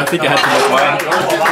I think I had to look wine.